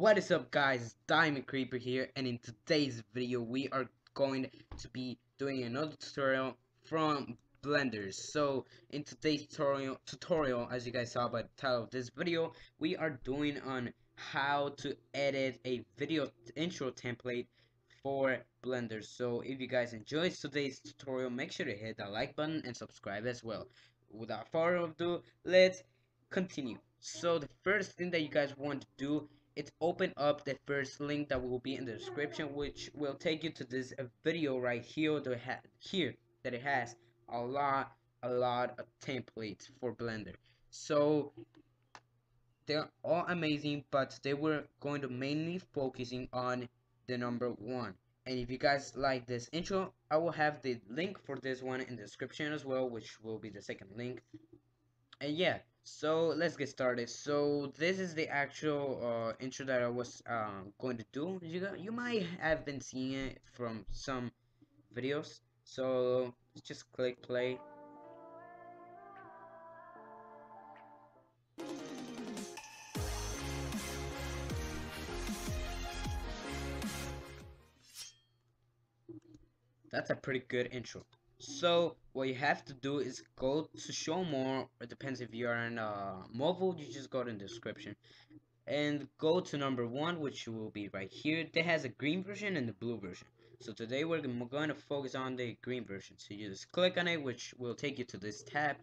What is up guys, Diamond Creeper here and in today's video we are going to be doing another tutorial from Blender. So in today's tutorial, tutorial as you guys saw by the title of this video, we are doing on how to edit a video intro template for Blender. So if you guys enjoyed today's tutorial, make sure to hit that like button and subscribe as well. Without further ado, let's continue. So the first thing that you guys want to do it's open up the first link that will be in the description which will take you to this video right here that here that it has a lot a lot of templates for blender. So they're all amazing but they were going to mainly focusing on the number one. And if you guys like this intro i will have the link for this one in the description as well which will be the second link. And yeah so let's get started. So this is the actual uh, intro that I was uh, going to do. You, got, you might have been seeing it from some videos. So let's just click play. That's a pretty good intro so what you have to do is go to show more. It depends if you're in uh, mobile, you just go to the description. And go to number one, which will be right here. That has a green version and the blue version. So today we're going to focus on the green version. So you just click on it, which will take you to this tab.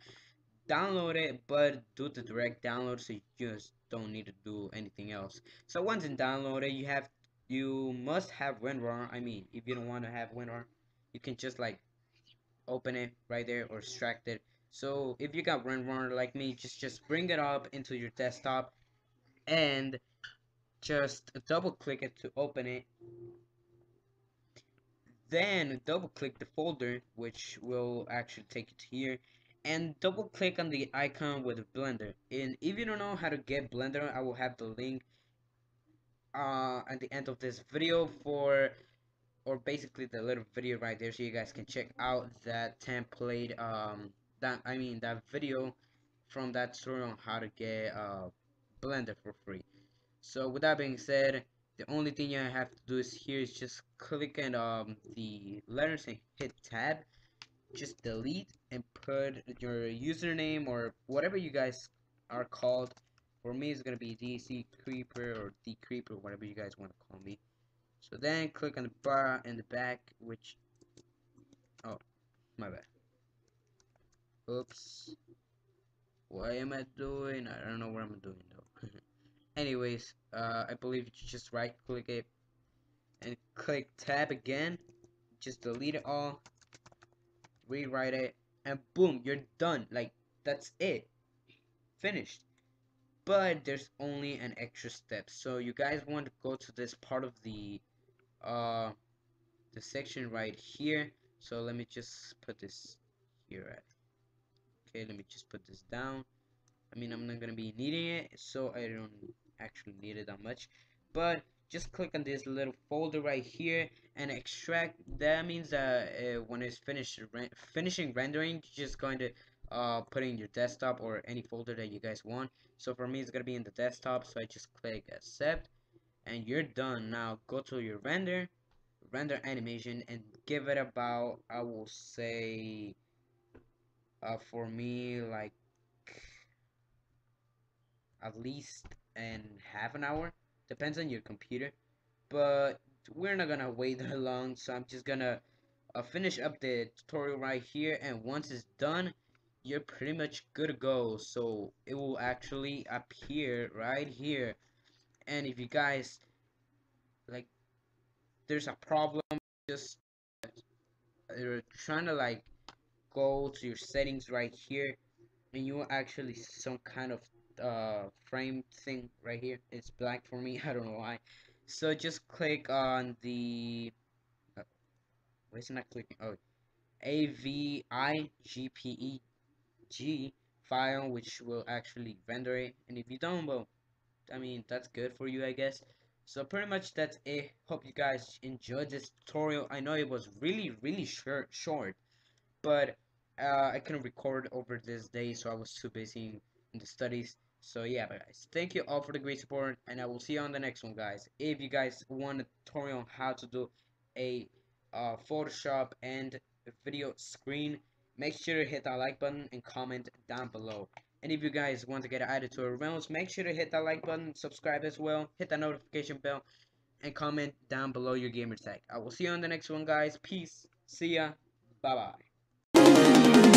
Download it, but do the direct download so you just don't need to do anything else. So once it's downloaded, you have you must have WinRAR. I mean, if you don't want to have WinRAR, you can just like open it right there or extract it. So if you got WinRAR like me just just bring it up into your desktop and just double click it to open it. Then double click the folder which will actually take to here and double click on the icon with blender. And if you don't know how to get blender i will have the link uh, at the end of this video for or basically the little video right there so you guys can check out that template um that I mean that video from that tutorial on how to get uh blender for free. So with that being said the only thing you have to do is here is just click on um the letters and hit tab. Just delete and put your username or whatever you guys are called. For me it's gonna be DC Creeper or D Creeper whatever you guys want to call me so then click on the bar in the back, which, oh, my bad. Oops. What am I doing? I don't know what I'm doing though. Anyways, uh, I believe you just right click it and click tab again. Just delete it all, rewrite it, and boom, you're done. Like, that's it. Finished but there's only an extra step so you guys want to go to this part of the uh the section right here. So let me just put this here okay let me just put this down. I mean I'm not gonna be needing it so I don't actually need it that much. But just click on this little folder right here and extract. That means that uh, when it's finished finishing rendering you're just going to uh, put in your desktop or any folder that you guys want. So for me, it's gonna be in the desktop. So I just click accept, and you're done. Now go to your render, render animation, and give it about I will say, uh, for me like at least in half an hour. Depends on your computer, but we're not gonna wait that long. So I'm just gonna uh, finish up the tutorial right here, and once it's done you're pretty much good to go so it will actually appear right here and if you guys like there's a problem just you're trying to like go to your settings right here and you actually some kind of uh frame thing right here. It's black for me I don't know why. So just click on the uh, why is it not clicking? Oh A V I G P E G file which will actually render it. And if you don't well I mean that's good for you I guess so pretty much that's it hope you guys enjoyed this tutorial I know it was really really short short but uh, I couldn't record over this day so I was too busy in the studies So yeah, guys, thank you all for the great support, and I will see you on the next one, guys. If you guys want a tutorial on how to do a uh, Photoshop and video screen, make sure to hit that like button and comment down below. And if you guys want to get added to our realms, make sure to hit that like button, subscribe as well, hit that notification bell, and comment down below your gamer tag. I will see you on the next one, guys. Peace. See ya. Bye bye.